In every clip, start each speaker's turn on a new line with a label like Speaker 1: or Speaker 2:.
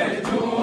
Speaker 1: Perdoa.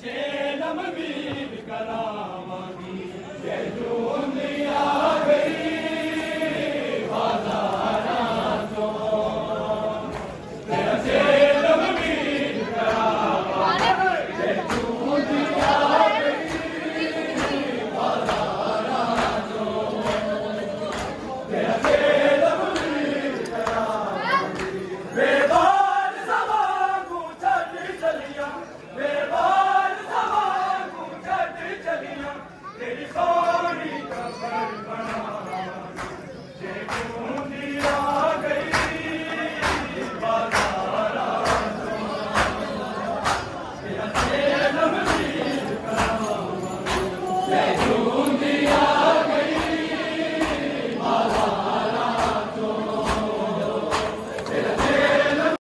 Speaker 1: چيلم به